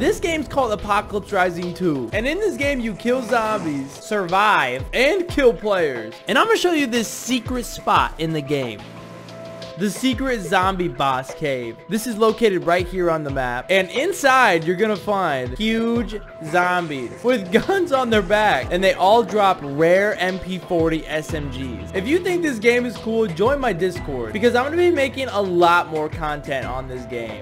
This game's called Apocalypse Rising 2. And in this game, you kill zombies, survive, and kill players. And I'm going to show you this secret spot in the game. The secret zombie boss cave. This is located right here on the map. And inside, you're going to find huge zombies with guns on their back. And they all drop rare MP40 SMGs. If you think this game is cool, join my Discord. Because I'm going to be making a lot more content on this game.